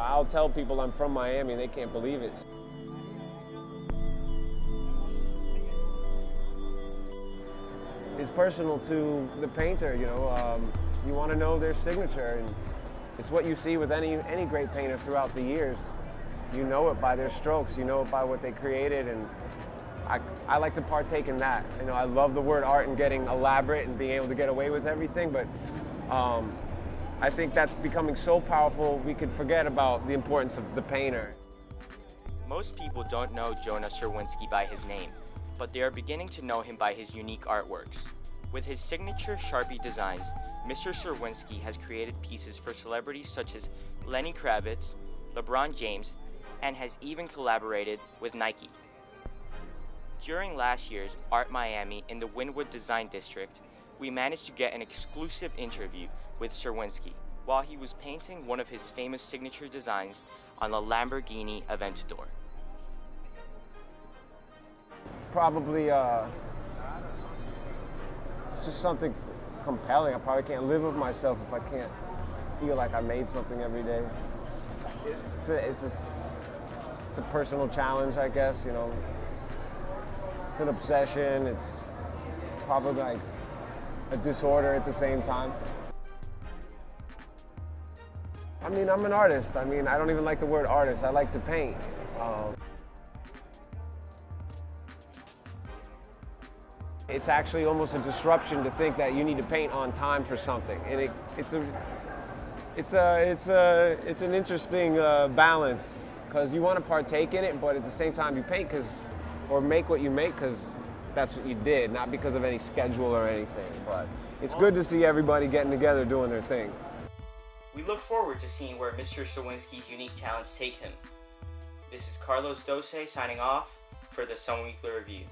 I'll tell people I'm from Miami, and they can't believe it. It's personal to the painter, you know. Um, you want to know their signature, and it's what you see with any any great painter throughout the years. You know it by their strokes. You know it by what they created, and I, I like to partake in that. You know, I love the word art and getting elaborate and being able to get away with everything, but um, I think that's becoming so powerful we could forget about the importance of the painter. Most people don't know Jona Cerwinske by his name, but they are beginning to know him by his unique artworks. With his signature Sharpie designs, Mr. Cerwinske has created pieces for celebrities such as Lenny Kravitz, LeBron James, and has even collaborated with Nike. During last year's Art Miami in the Wynwood Design District, we managed to get an exclusive interview with Cerwinske while he was painting one of his famous signature designs on the Lamborghini Aventador. It's probably, uh, it's just something compelling. I probably can't live with myself if I can't feel like I made something every day. It's a, it's a, it's a personal challenge, I guess, you know. It's, it's an obsession. It's probably like a disorder at the same time. I mean, I'm an artist. I mean, I don't even like the word artist. I like to paint. Um, it's actually almost a disruption to think that you need to paint on time for something, and it, it's a, it's a, it's a, it's an interesting uh, balance because you want to partake in it, but at the same time you paint because, or make what you make because that's what you did, not because of any schedule or anything. But it's good to see everybody getting together doing their thing. We look forward to seeing where Mr. Cerwinske's unique talents take him. This is Carlos Doce signing off for the Sun Weekly Review.